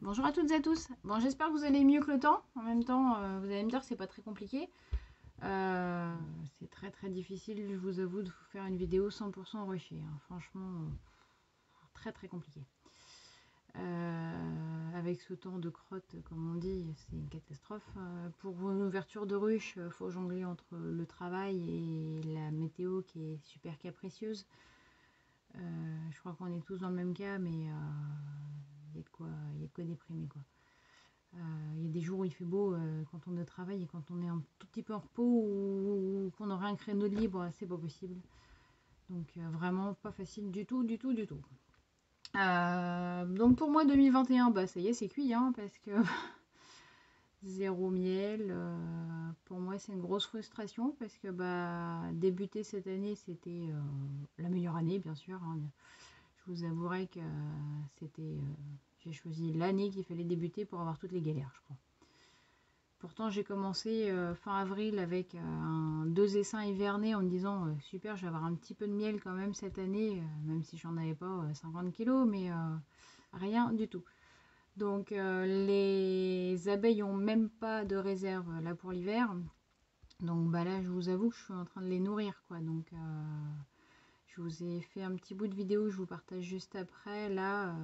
Bonjour à toutes et à tous. Bon, j'espère que vous allez mieux que le temps. En même temps, euh, vous allez me dire que c'est pas très compliqué. Euh, c'est très très difficile, je vous avoue, de vous faire une vidéo 100% rushée. hein. Franchement, euh, très très compliqué. Euh, avec ce temps de crotte, comme on dit, c'est une catastrophe. Euh, pour une ouverture de ruche, il faut jongler entre le travail et la météo qui est super capricieuse. Euh, je crois qu'on est tous dans le même cas, mais euh, il y a de quoi, y a quoi déprimer quoi. Euh, Il y a des jours où il fait beau euh, quand on est au travail et quand on est un tout petit peu en repos ou, qu'on aurait un créneau de libre, c'est pas possible. Donc euh, vraiment pas facile du tout, du tout, du tout. Euh, donc pour moi 2021, bah ça y est, c'est cuit, hein, parce que zéro miel. euh, pour moi, c'est une grosse frustration parce que bah débuter cette année, c'était euh, la meilleure année, bien sûr. hein. Je vous avouerai que c'était, j'ai choisi l'année qu'il fallait débuter pour avoir toutes les galères, je crois. Pourtant, j'ai commencé euh, fin avril avec euh, deux essaims hivernés en me disant euh, super, je vais avoir un petit peu de miel quand même cette année, même si j'en avais pas euh, 50 kilos, mais rien du tout. Donc les abeilles ont même pas de réserve là pour l'hiver. Donc bah là, je vous avoue que je suis en train de les nourrir quoi. Donc je vous ai fait un petit bout de vidéo, je vous partage juste après. Là,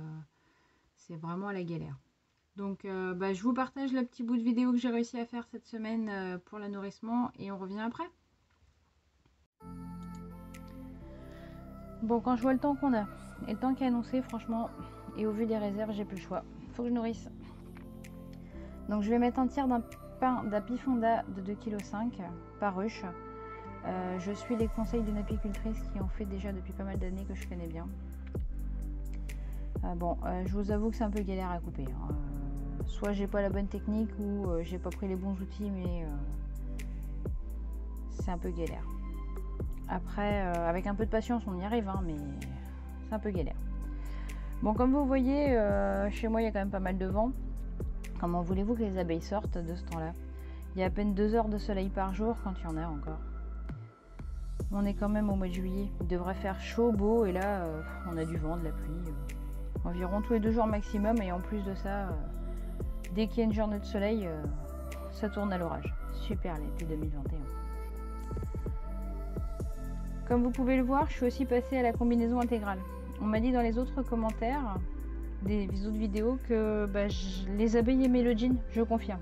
c'est vraiment la galère. Donc euh, bah, je vous partage le petit bout de vidéo que j'ai réussi à faire cette semaine euh, pour la nourrissement et on revient après. Bon, quand je vois le temps qu'on a et le temps qui est annoncé, franchement, et au vu des réserves, j'ai plus le choix. Faut que je nourrisse. Donc je vais mettre un tiers d'un pain d'apifonda de 2,5 kg par ruche. Euh, je suis les conseils d'une apicultrice qui en fait déjà depuis pas mal d'années que je connais bien. Euh, bon, je vous avoue que c'est un peu galère à couper. hein. Soit j'ai pas la bonne technique ou euh, j'ai pas pris les bons outils, mais euh, c'est un peu galère. Après, euh, avec un peu de patience, on y arrive, hein, mais c'est un peu galère. Bon, comme vous voyez, chez moi, il y a quand même pas mal de vent. Comment voulez-vous que les abeilles sortent de ce temps-là? Il y a à peine deux heures de soleil par jour quand il y en a encore. On est quand même au mois de juillet. Il devrait faire chaud, beau, et là, on a du vent, de la pluie. environ tous les deux jours maximum, et en plus de ça, dès qu'il y a une journée de soleil, euh, ça tourne à l'orage. Super l'été 2021. Comme vous pouvez le voir, je suis aussi passée à la combinaison intégrale. On m'a dit dans les autres commentaires des autres vidéos que bah, je- les abeilles aimaient le jean, je confirme.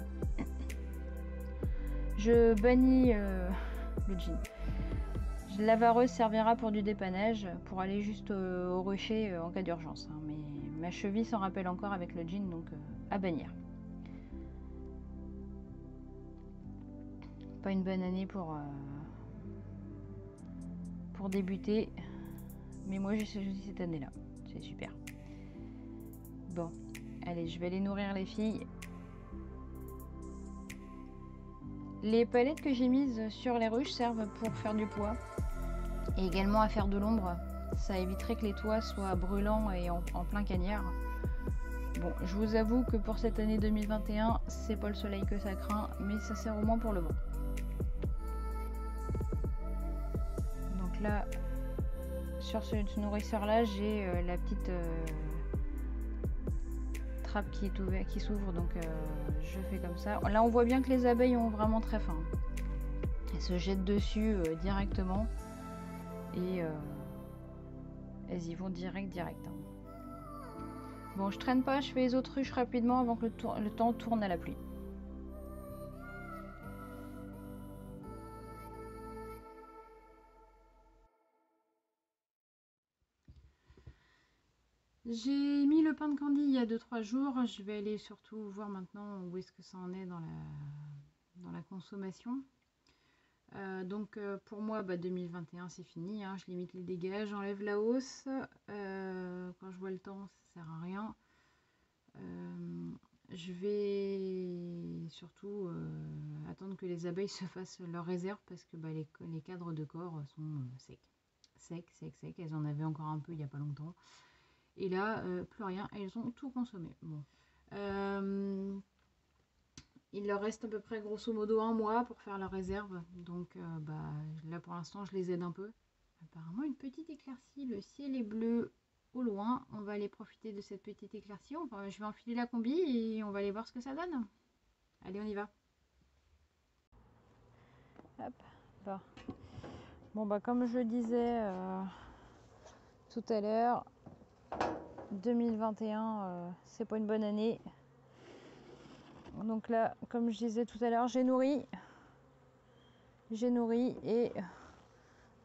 Je bannis euh, le jean. La vareuse servira pour du dépannage, pour aller juste au, rocher euh, en cas d'urgence. hein. Mais ma cheville s'en rappelle encore avec le jean, donc à bannir. Pas une bonne année pour, euh, pour débuter. Mais moi j'ai choisi cette année-là. C'est super. Bon, allez, je vais aller nourrir les filles. Les palettes que j'ai mises sur les ruches servent pour faire du poids et également à faire de l'ombre. Ça éviterait que les toits soient brûlants et en, en plein cagnard. Bon, je vous avoue que pour cette année 2021, c'est pas le soleil que ça craint, mais ça sert au moins pour le vent. Là, sur ce, ce nourrisseur-là, j'ai euh, la petite euh, trappe qui est qui s'ouvre, donc euh, je fais comme ça. Là, on voit bien que les abeilles ont vraiment très faim. Elles se jettent dessus directement et elles y vont direct, direct. hein. Bon, je traîne pas, je fais les autruches rapidement avant que le temps tourne à la pluie. J'ai mis le pain de candy il y a 2-3 jours. Je vais aller surtout voir maintenant où est-ce que ça en est dans la, dans la consommation. Euh, donc euh, pour moi, bah, 2021 c'est fini. hein. Je limite les dégâts, j'enlève la hausse. Euh, quand je vois le temps, ça sert à rien. Je vais surtout attendre que les abeilles se fassent leur réserve parce que bah, les, les cadres de corps sont secs. Secs, secs, secs. Elles en avaient encore un peu il n'y a pas longtemps. Et là, euh, plus rien. Elles ont tout consommé. Bon. Euh, il leur reste à peu près grosso modo un mois pour faire leur réserve. Donc euh, bah, là pour l'instant je les aide un peu apparemment une petite éclaircie. Le ciel est bleu au loin. On va aller profiter de cette petite éclaircie. je vais enfiler la combi et on va aller voir ce que ça donne. Allez, on y va. Hop, bon. bah comme je disais tout à l'heure, 2021, euh, c'est pas une bonne année. Donc là, comme je disais tout à l'heure, j'ai nourri. J'ai nourri et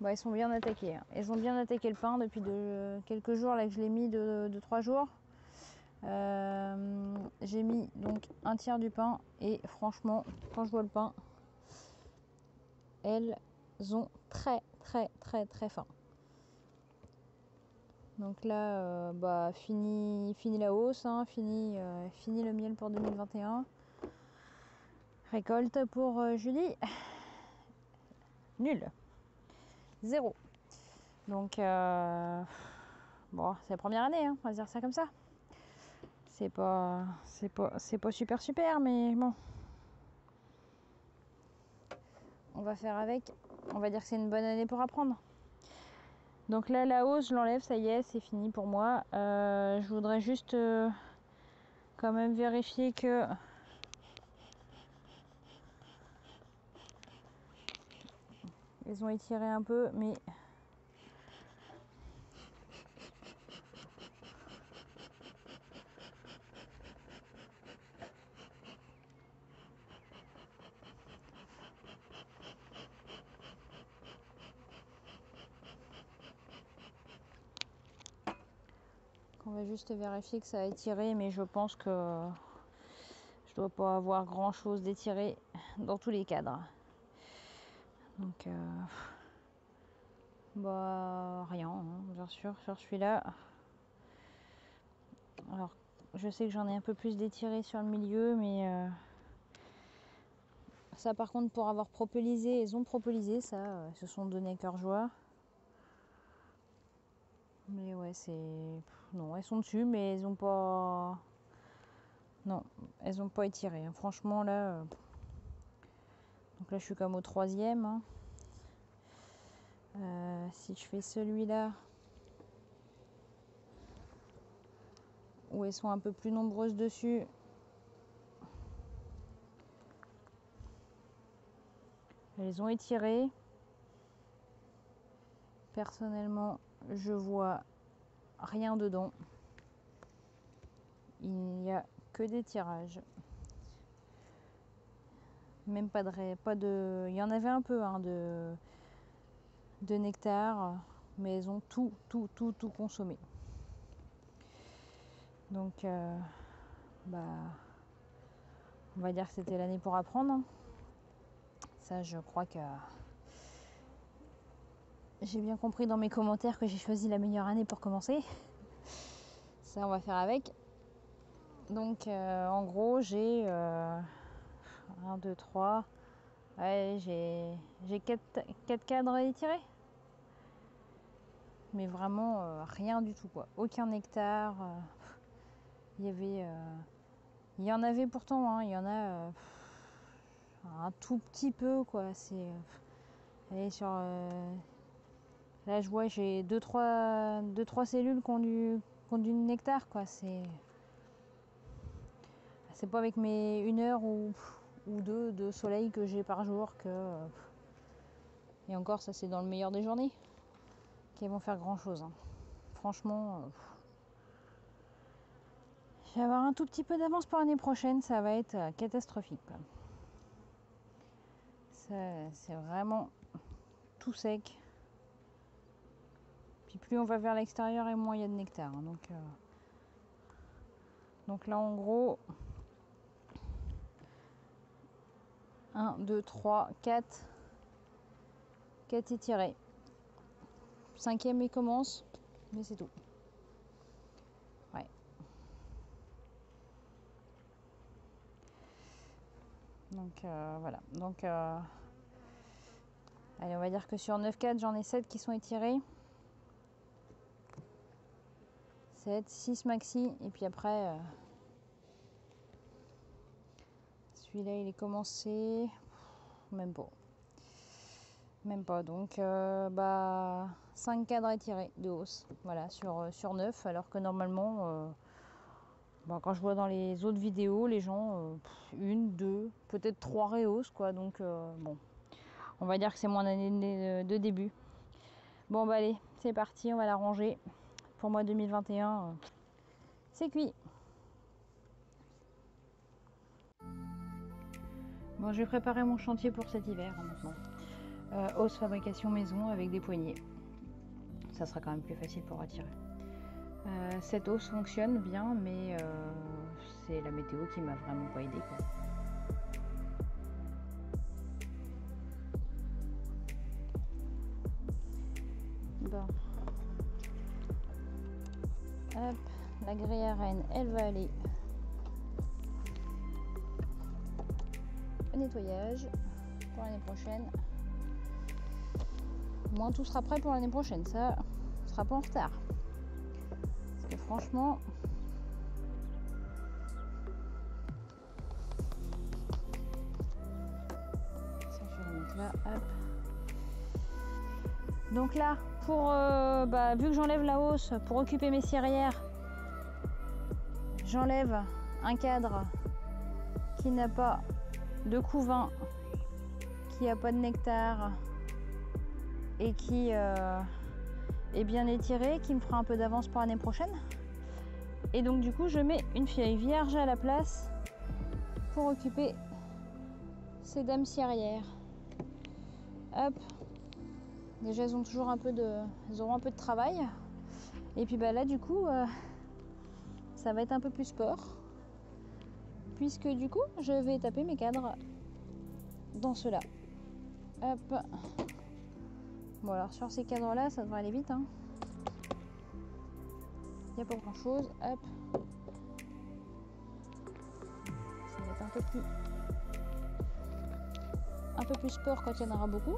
bah, ils sont bien attaqués. Hein. Ils ont bien attaqué le pain depuis de, quelques jours là que je l'ai mis de, trois jours. Euh, j'ai mis donc un tiers du pain et franchement quand je vois le pain elles ont très très très très faim donc là euh, bah fini, fini la hausse hein, fini, euh, fini le miel pour 2021 récolte pour Julie nul zéro. Donc, euh, c'est la première année, hein, on va dire ça comme ça. C'est pas, c'est pas, c'est pas super super, mais bon. On va faire avec. On va dire que c'est une bonne année pour apprendre. Donc là, la hausse, je l'enlève, ça y est, c'est fini pour moi. Euh, je voudrais juste euh, quand même vérifier que Ils ont étiré un peu, mais on va juste vérifier que ça a étiré, mais je pense que je dois pas avoir grand chose d'étiré dans tous les cadres. Donc, euh, bah, rien, hein, bien sûr, sur celui-là. Alors, je sais que j'en ai un peu plus d'étiré sur le milieu, mais euh, ça, par contre, pour avoir propellisé, ils ont propellisé, ça, euh, se sont donné cœur joie. Mais ouais, c'est. Non, elles sont dessus, mais elles ont pas. Non, elles ont pas étiré. Hein. Franchement, là. Donc là, je suis comme au troisième. Hein. Euh, si je fais celui-là, où elles sont un peu plus nombreuses dessus, elles ont étiré. Personnellement, je vois rien dedans. Il n'y a que des tirages. Même pas de pas de il y en avait un peu hein, de de nectar mais elles ont tout tout tout tout consommé. Donc euh, bah on va dire que c'était l'année pour apprendre ça je crois que j'ai bien compris dans mes commentaires que j'ai choisi la meilleure année pour commencer ça on va faire avec donc euh, en gros j'ai euh, 1, 2, 3. Ouais, j'ai 4, 4 cadres étirés. Mais vraiment euh, rien du tout quoi. Aucun nectar. Euh, il y avait. Il y en avait pourtant, hein, il y en a un tout petit peu quoi. C'est. sur. Là je vois j'ai 2-3 deux, trois, cellules qui ont du, qui ont du nectar. C'est. C'est pas avec mes une heure ou ou deux de soleil que j'ai par jour que. Et encore, ça c'est dans le meilleur des journées. Qui vont faire grand chose. Hein. Franchement. Je vais avoir un tout petit peu d'avance pour l'année prochaine, ça va être euh, catastrophique. C'est vraiment tout sec. Puis plus on va vers l'extérieur et moins il y a de nectar. Hein. donc, euh, donc là en gros, 1, 2, 3, 4. 4 étirés. Cinquième il commence, mais c'est tout. Ouais. Donc euh, voilà. Donc euh, allez, on va dire que sur 9 4, j'en ai 7 qui sont étirés. 7, 6 maxi et puis après euh, Celui-là, il est commencé. Même pas. même pas. Donc, euh, bah, 5 cadres étirés de hausse, voilà, sur, euh, sur 9, alors que normalement, bah, quand je vois dans les autres vidéos, les gens, une, deux, peut-être trois rehausses, quoi. Donc, bon, on va dire que c'est mon année de, début. Bon, bah allez, c'est parti, on va la ranger. Pour moi, 2021, c'est cuit. Bon, je vais préparer mon chantier pour cet hiver maintenant. Euh, hausse fabrication maison avec des poignées. Ça sera quand même plus facile pour attirer. Euh, cette hausse fonctionne bien, mais euh, c'est la météo qui m'a vraiment pas aidé. Grille à reine, elle va aller au nettoyage pour l'année prochaine moins tout sera prêt pour l'année prochaine. Ça sera pas en retard. Parce que franchement. Là. Hop. Donc là, pour euh, bah, vu que j'enlève la hausse pour occuper mes cirières, j'enlève un cadre qui n'a pas de couvain, qui n'a pas de nectar, et qui euh, est bien étiré, qui me fera un peu d'avance pour l'année prochaine. Et donc du coup je mets une feuille vierge à la place pour occuper ces dames cirières. Hop. Déjà elles ont toujours un peu de. Elles auront un peu de travail. Et puis bah là du coup euh, ça va être un peu plus sport. Puisque du coup je vais taper mes cadres dans cela. Hop. Bon alors sur ces cadres là ça devrait aller vite hein. Il n'y a pas grand chose. Hop. Ça va être un peu plus. Un peu plus sport quand il y en aura beaucoup.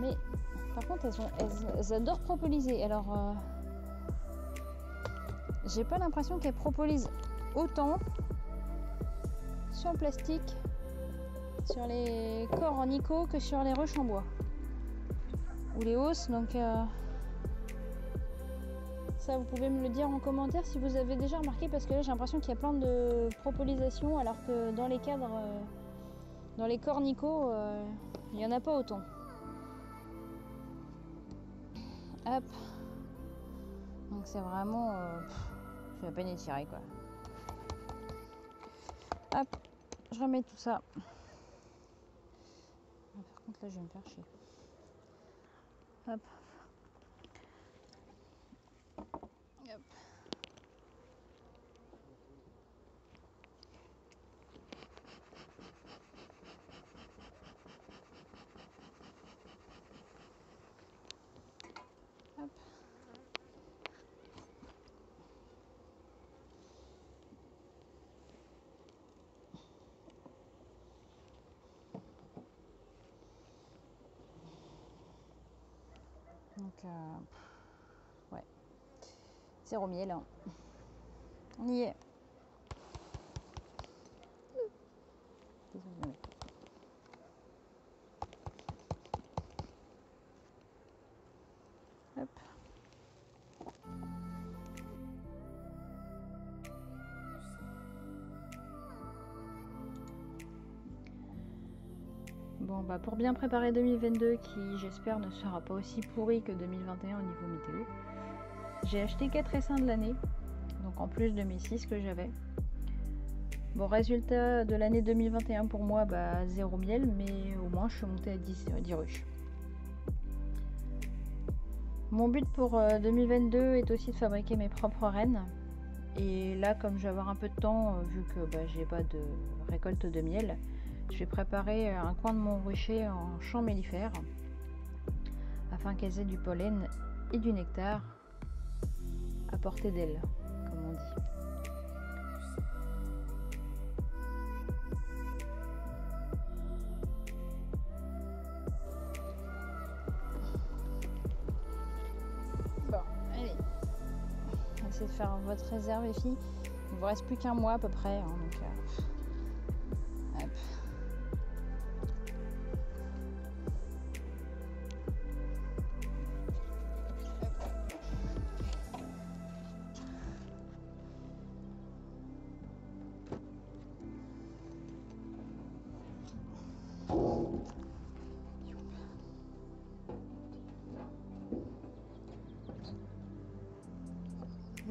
Mais par contre elles, adorent propoliser. Alors euh, j'ai pas l'impression qu'elles propolisent autant sur le plastique, sur les corps en que sur les ruches en bois ou les hausses. Donc euh, ça, vous pouvez me le dire en commentaire si vous avez déjà remarqué, parce que là j'ai l'impression qu'il y a plein de propolisation, alors que dans les cadres, euh, dans les cornicaux, euh, il n'y en a pas autant. Hop. Donc c'est vraiment, je vais à peine étirer quoi. Hop, je remets tout ça. Par contre là je vais me faire chier. Hop. Donc, euh, ouais. Zéro miel. Hein. On y est. Bah pour bien préparer 2022, qui j'espère ne sera pas aussi pourri que 2021 au niveau météo, j'ai acheté 4 essaims de l'année, donc en plus de mes 6 que j'avais. Bon, résultat de l'année 2021 pour moi, bah zéro miel, mais au moins je suis montée à 10, 10 ruches. Mon but pour 2022 euh, est aussi de fabriquer mes propres rennes. Et là, comme je vais avoir un peu de temps, euh, vu que bah, j'ai pas de récolte de miel, je vais préparer un coin de mon rucher en champ mellifère afin qu'elles aient du pollen et du nectar à portée d'elles, comme on dit. Bon, allez. Essayez de faire votre réserve, les filles. Il vous reste plus qu'un mois à peu près. Hein, euh,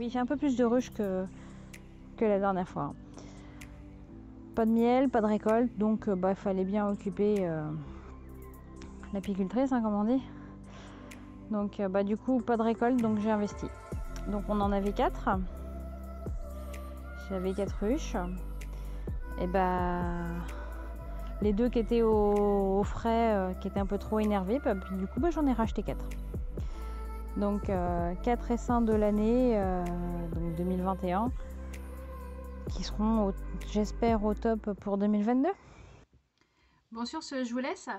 Oui, j'ai un peu plus de ruches que, la dernière fois. Pas de miel, pas de récolte, donc il bah, fallait bien occuper l'apicultrice, hein, comme on dit. Donc euh, bah, du coup, pas de récolte, donc j'ai investi. Donc on en avait 4. J'avais 4 ruches. Et bah les deux qui étaient au, frais, euh, qui étaient un peu trop énervés, bah, puis du coup j'en ai racheté 4. Donc 4 euh, essaims de l'année, donc 2021, qui seront, j'espère, au top pour 2022. Bon, sur ce, je vous laisse.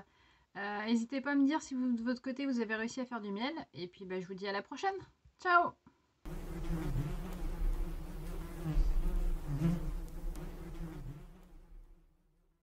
Euh, n'hésitez pas à me dire si vous, de votre côté vous avez réussi à faire du miel. Et puis bah, je vous dis à la prochaine. Ciao